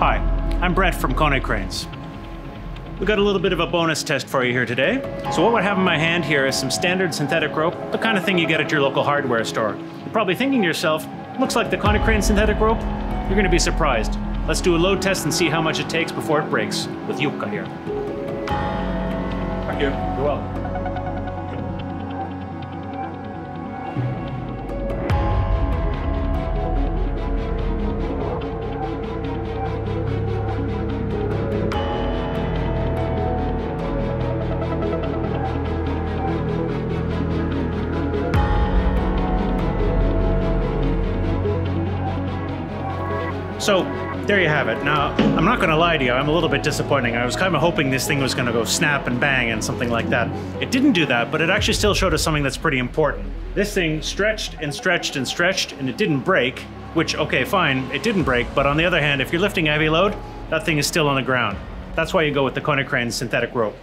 Hi, I'm Brett from Konecranes. We got a little bit of a bonus test for you here today. So what I have in my hand here is some standard synthetic rope, the kind of thing you get at your local hardware store. You're probably thinking to yourself, looks like the Konecranes synthetic rope. You're gonna be surprised. Let's do a load test and see how much it takes before it breaks with Jukka here. Thank you. You're welcome. So there you have it. Now, I'm not going to lie to you, I'm a little bit disappointing. I was kind of hoping this thing was going to go snap and bang and something like that. It didn't do that, but it actually still showed us something that's pretty important. This thing stretched and stretched and stretched, and it didn't break, which, okay, fine, it didn't break, but on the other hand, if you're lifting heavy load, that thing is still on the ground. That's why you go with the Konecranes synthetic rope.